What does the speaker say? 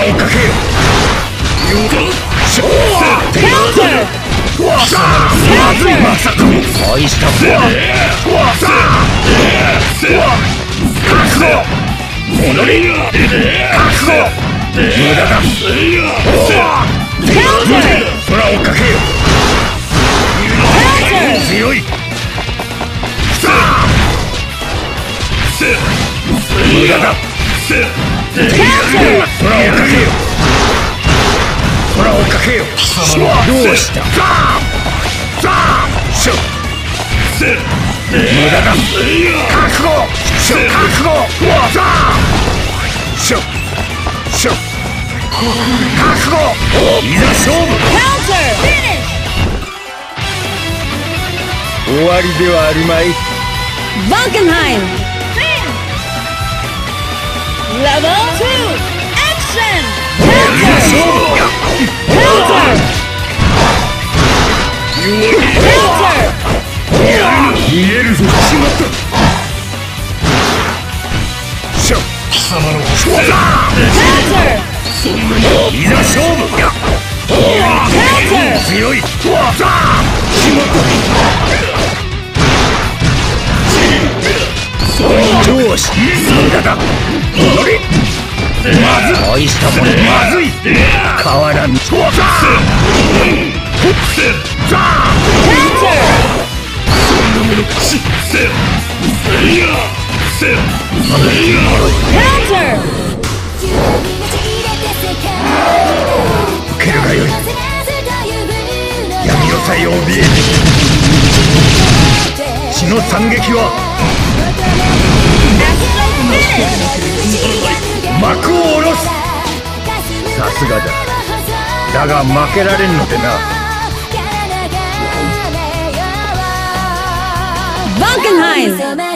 をかけよしょ Counter. まずまさか大した武装覚悟戻り覚悟無駄だ Counter. 空をかけ強い無駄だ Counter. 空をかけよ空をかけよどうしたしょ無駄だ覚悟しょ覚悟しょしょ覚悟いざ勝負 Counter. Finish. 終わりではあるまい Valkenheim. Level two, action. いざ Counter. Counter. Counter. 見えるぞしまったしょ Counter. い。ざ勝負 Counter. 強いしまったどうし無駄だ戻りまず大したものまずい変わらん Counter. Counter. 受けるがよい闇のさえ怯え血の惨劇は幕を下ろす。さすがだ。だが負けられんのでな。バンケンハイム